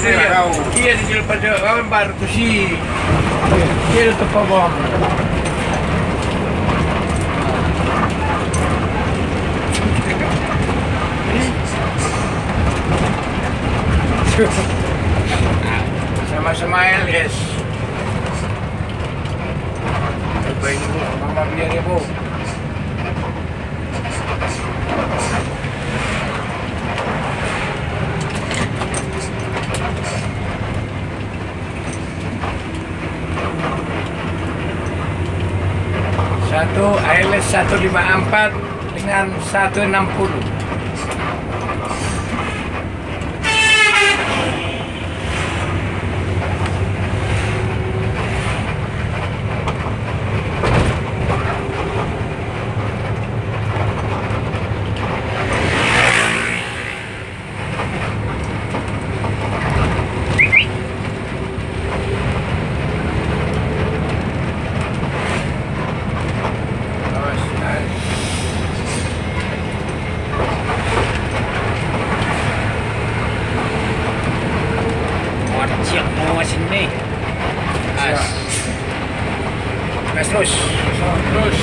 dia. Dia di daripada orang baru tu si. Dia tu pabom. Sama-sama Elias. Baik bu, mama biar ya bu. Satu ALS 154 dengan 160. mesin ini gas mas terus terus